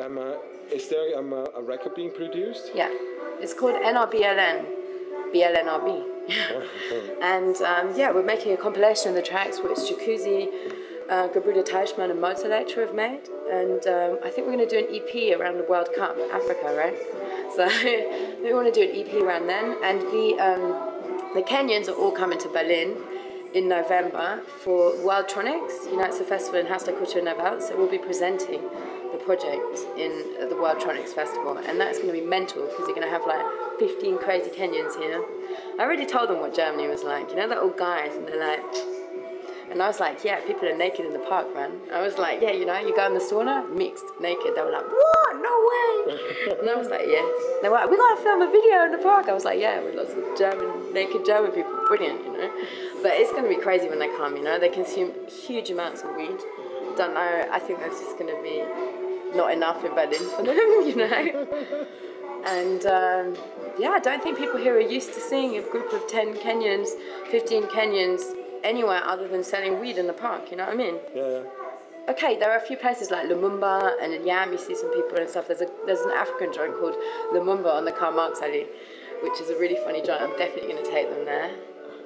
Um, uh, is there um, uh, a record being produced? Yeah, it's called NRBLN, BLNRB. and um, yeah, we're making a compilation of the tracks which Jahcoozi, uh, Gebrüder Teichmann, and Motorlector have made. And um, I think we're going to do an EP around the World Cup, Africa, right? So we want to do an EP around then. And the, um, the Kenyans are all coming to Berlin in November for Worldtronics. You know, it's a festival in Haus der Kultur in Welt, so we'll be presenting the project in the Worldtronics Festival, and that's going to be mental because you're going to have like 15 crazy Kenyans here. I already told them what Germany was like. You know, they're all guys, and they're like, and I was like, yeah, people are naked in the park, man. I was like, yeah, you know, you go in the sauna, mixed, naked. They were like, what? No way. I was like, yeah. They were like, we gotta film a video in the park. I was like, yeah, with lots of German, naked German people. Brilliant, you know. But it's gonna be crazy when they come, you know. They consume huge amounts of weed. Don't know. I think that's just gonna be not enough in Berlin for them, you know. And um, yeah, I don't think people here are used to seeing a group of 10 Kenyans, 15 Kenyans anywhere other than selling weed in the park, you know what I mean? Yeah. Okay, there are a few places like Lumumba and in Yam, you see some people and stuff. There's a there's an African joint called Lumumba on the Karl Marx Alley, which is a really funny joint. I'm definitely going to take them there.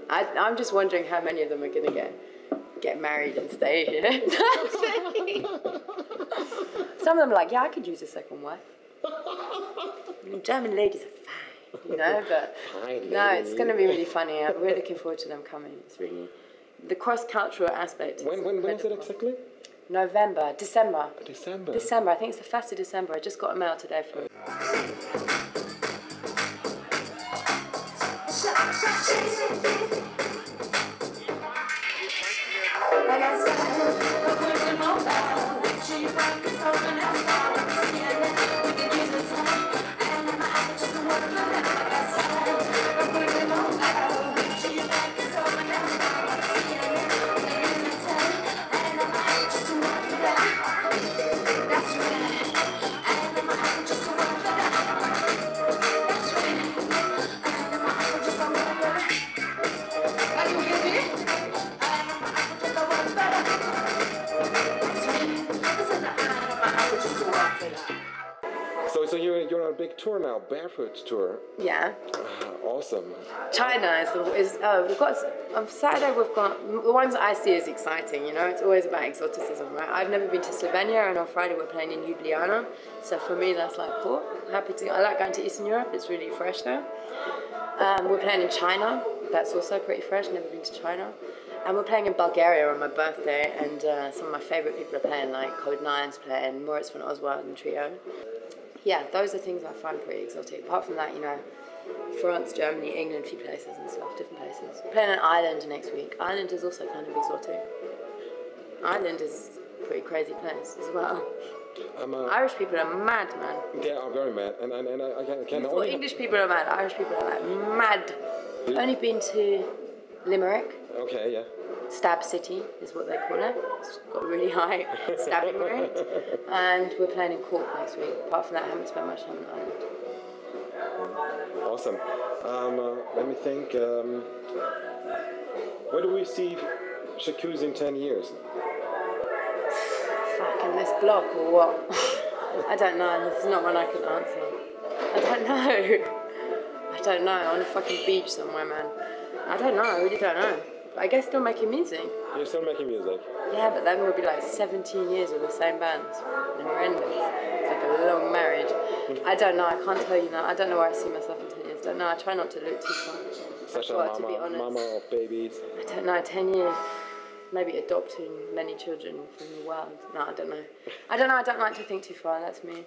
I, I'm just wondering how many of them are going to get get married and stay here. some of them are like, yeah, I could use a second wife. German ladies are fine, you know, but Fine no, it's going to be really funny. We're looking forward to them coming. It's really the cross cultural aspect. Is When, when, when is it exactly? November, December. December. December. I think it's the first of December. I just got a mail today from. So, you're, you're on a big tour now, barefoot tour. Yeah, Awesome. China is the is. Oh, we've got on Saturday. We've got the ones I see as exciting. You know, it's always about exoticism, right? I've never been to Slovenia, and on Friday we're playing in Ljubljana. So for me, that's like cool. Happy to. I like going to Eastern Europe. It's really fresh there. Um, we're playing in China. That's also pretty fresh. Never been to China. And we're playing in Bulgaria on my birthday, and uh, some of my favourite people are playing, like Kode9's playing, Moritz von Oswald and Trio. Yeah, those are things I find pretty exotic. Apart from that, you know, France, Germany, England, a few places and stuff, different places. Playing in Ireland next week. Ireland is also kind of exotic. Ireland is a pretty crazy place as well. I'm, uh, Irish people are mad, man. they are very mad, and, and, and I, I can, can only. English people are mad. Irish people are like mad. Only been to Limerick. Okay, yeah. Stab City is what they call it. It's got a really high stabbing rate. And we're playing in Cork next week. Apart from that, I haven't spent much time in Ireland. Awesome. Um, uh, let me think. Um, where do we see Jahcoozi in 10 years? Fucking this block or what? I don't know. This is not one I can answer. I don't know. I don't know. On a fucking beach somewhere, man. I don't know. I really don't know. I guess still making music. You're still making music. Yeah, but then we'll be like 17 years with the same band. Horrendous. It's like a long marriage. I don't know. I can't tell you now. I don't know where I see myself in 10 years. Don't know. I try not to look too far. Such a Well, to be mama, honest. mama of babies. I don't know. 10 years. Maybe adopting many children from the world. No, I don't know. I don't know. I don't like to think too far. That's me.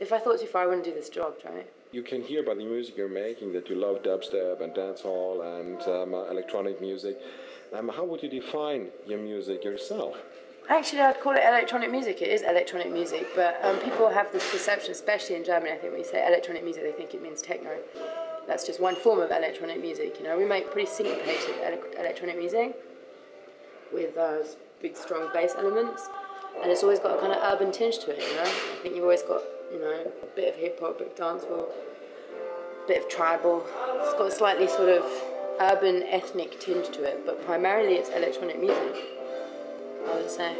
If I thought too far, I wouldn't do this job, right? You can hear by the music you're making that you love dubstep and dancehall and um, uh, electronic music. Um, how would you define your music yourself? Actually, I'd call it electronic music. It is electronic music, but um, people have this perception, especially in Germany. I think when you say electronic music, they think it means techno. That's just one form of electronic music. You know, we make pretty syncopated ele- electronic music with uh, big, strong bass elements, and it's always got a kind of urban tinge to it, you know? I think you've always got, you know, a bit of hip hop, a bit of dance, a bit of tribal. It's got a slightly sort of urban ethnic tinge to it, but primarily it's electronic music, I would say.